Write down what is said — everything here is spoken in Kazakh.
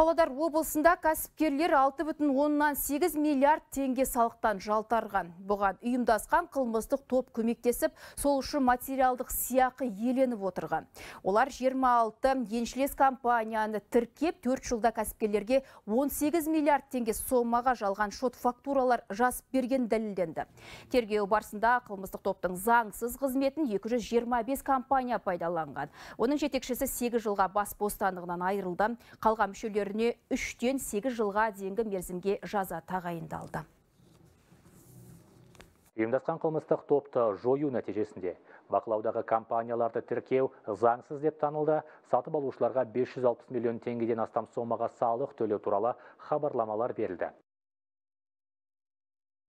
Павлодар облысында кәсіпкерлер 6,8 миллиард теңге салықтан жалтарған. Бұған ұйымдасқан қылмыстық топ көмектесіп, сол үшін материалдық сияқы еленіп отырған. Олар 26 еншілес компанияны тіркеп 4 жылда кәсіпкерлерге 18 миллиард теңге сомаға жалған шот фактуралар жазып берген дәлелденді. Тергеу барысында қылмыстық топтың заңсыз қызметін 225 компания пайдаланған. Оның жетекшісі 8 жылға бас бостандығынан айырылды. Қалған мүшелері мүшелеріне үштен 8 жылға дейінгі мерзімге жаза тағайындалды. Ұйымдасқан қылмыстық топты жою нәтижесінде бақылаудағы компанияларды тіркеу заңсыз деп танылды, сатып алушыларға 560 миллион теңгеден астам сомаға салық төлеу туралы хабарламалар берілді.